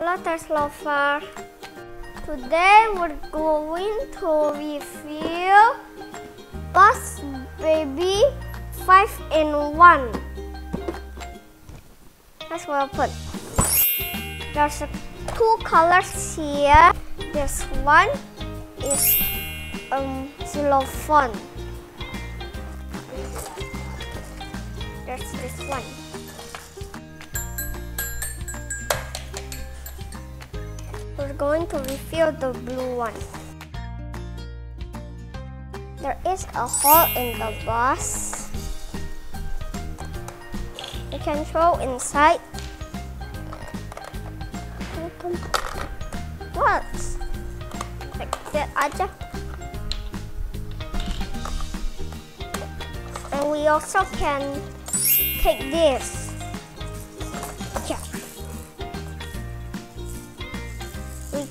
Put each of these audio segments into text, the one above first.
Lotus Lover. Today we're going to review Bus Baby 5 in 1. that's Let's open. There's two colors here. This one is um, xylophone. There's this one. Going to refill the blue one. There is a hole in the bus. You can throw inside. What? Like that aja. And we also can take this.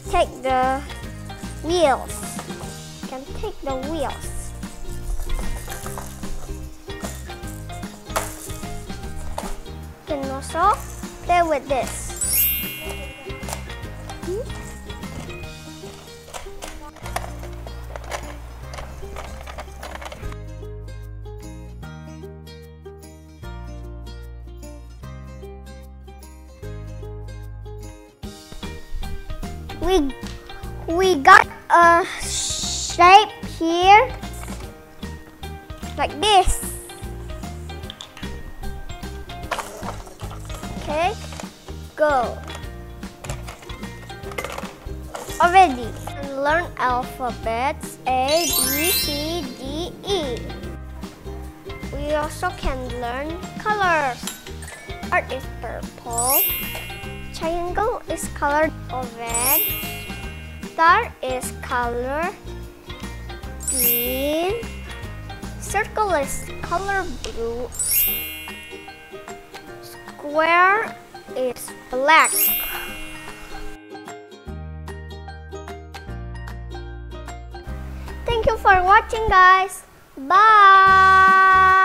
Take the wheels. You Can take the wheels. Can also play with this. Hmm? We we got a shape here like this. Okay go. Already. Learn alphabets A B C D E. We also can learn colors. Art is purple Triangle is colored red. Star is color green. Circle is color blue. Square is black. Thank you for watching guys. Bye.